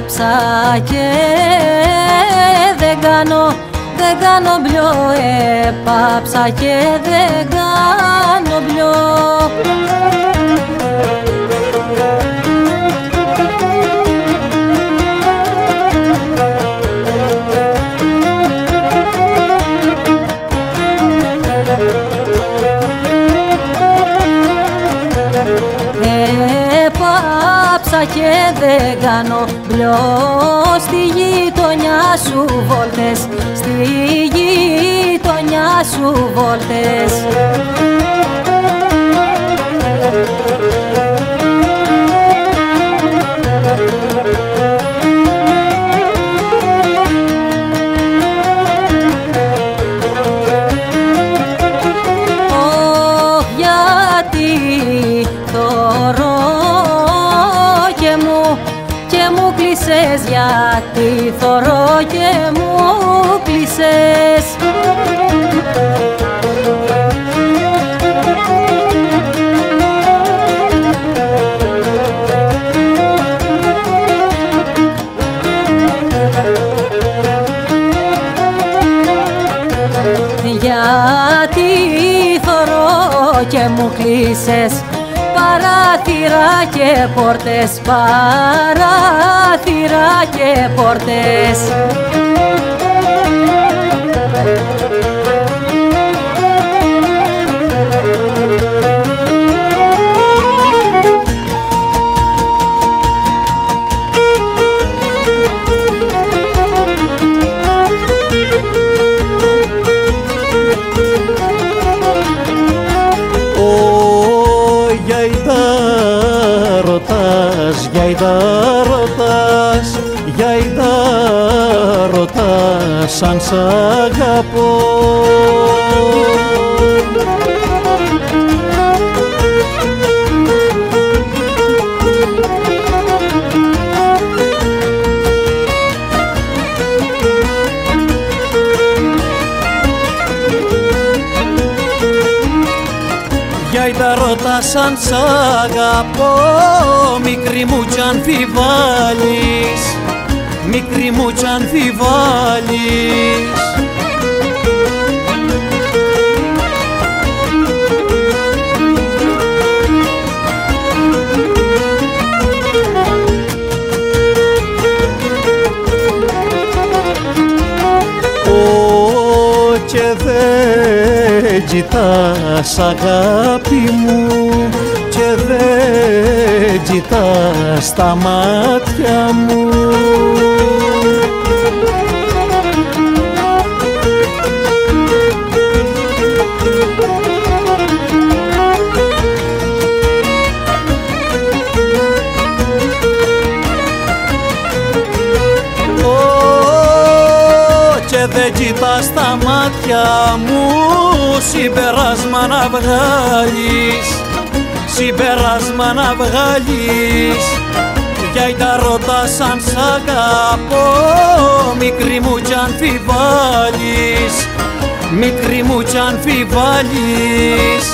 έπαψα και δεν κάνω δεν κάνω μπλιό, έπαψα και δεν κάνω μπλιό Έπαψα και δεν κάνω. Μπλιό στη γειτονιά σου βόλτες στη γειτονιά σου βόλτες κλείσες γιατί θωρώ και μου κλείσες Γιατί θωρώ και μου κλείσες παράθυρα και πόρτες, παράθυρα και πόρτες. Γιαϊδά ρωτάς, γιαϊδά ρωτάς αν σ' αγαπώ Γιαϊδά ρωτάς αν σ' αγαπώ. Μικρή μου κι αν φιβάλεις μικρή μου κι αν κοιτάς αγάπη μου και δεν κοιτάς τα μάτια μου δεν κοιτάς τα μάτια μου συμπεράσμα να βγάλεις συμπεράσμα να βγάλεις. Για τα ρωτάς αν σ' αγαπώ μικρή μου κι αν φιβάλεις μικρή μου κι αν φιβάλεις